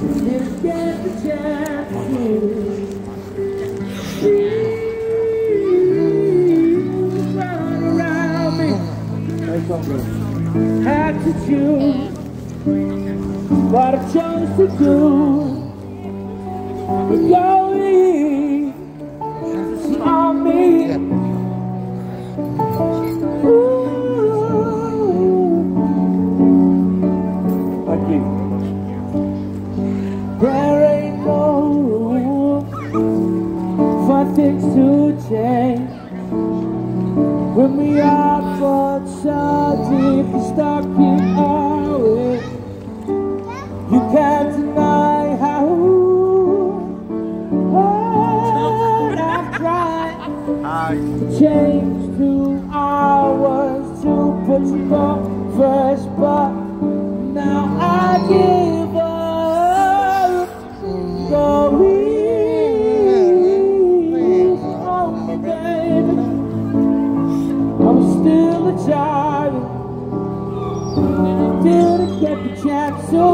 Had to run around me. Have to choose what I chose to do. But There ain't no room for things to change. When we are both so deeply stuck in our way, you can't deny how hard I've tried to change two hours to put you on first, but still a child. Didn't get the chance to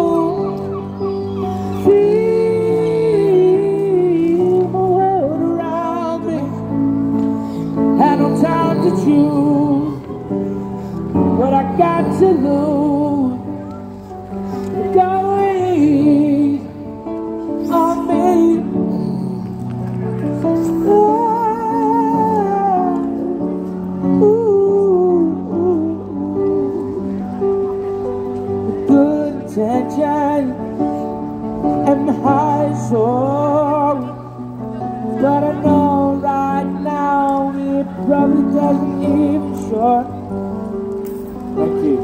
see world around me. Had no time to choose what I got to lose. And high soul, but I know right now it probably doesn't even show. Thank you.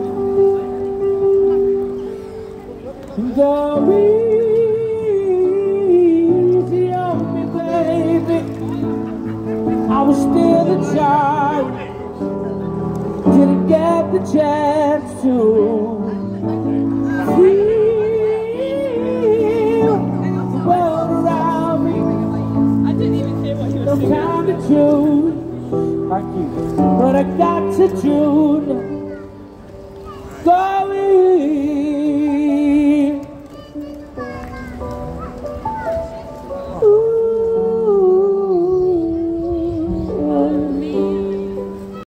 Go easy on me, baby. I was still a child. Didn't get the chance to no time to tune. Thank you. But I got to tune. Sorry.